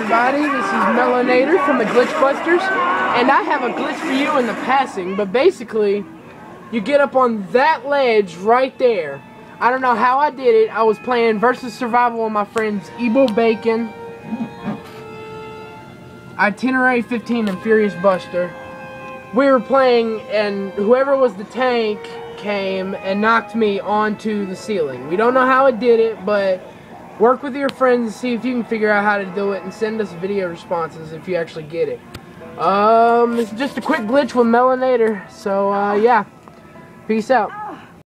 everybody. This is Mellownater from the Glitch Busters, and I have a glitch for you in the passing, but basically, you get up on that ledge right there. I don't know how I did it. I was playing versus survival with my friends Ebil Bacon, Itinerary 15, and Furious Buster. We were playing, and whoever was the tank came and knocked me onto the ceiling. We don't know how it did it, but work with your friends and see if you can figure out how to do it and send us video responses if you actually get it. Um, it's just a quick glitch with Mellownater, so uh, yeah. Peace out.